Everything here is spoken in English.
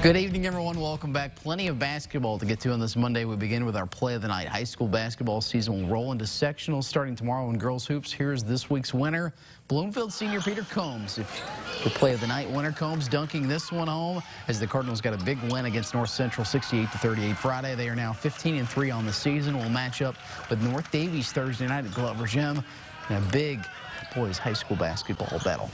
Good evening, everyone. Welcome back. Plenty of basketball to get to on this Monday. We begin with our play of the night. High school basketball season will roll into sectionals starting tomorrow in girls hoops. Here's this week's winner, Bloomfield senior Peter Combs. If the play of the night winner Combs dunking this one home as the Cardinals got a big win against North Central 68 to 38 Friday. They are now 15 and 3 on the season. Will match up with North Daviess Thursday night at Glover Gym in a big boys high school basketball battle.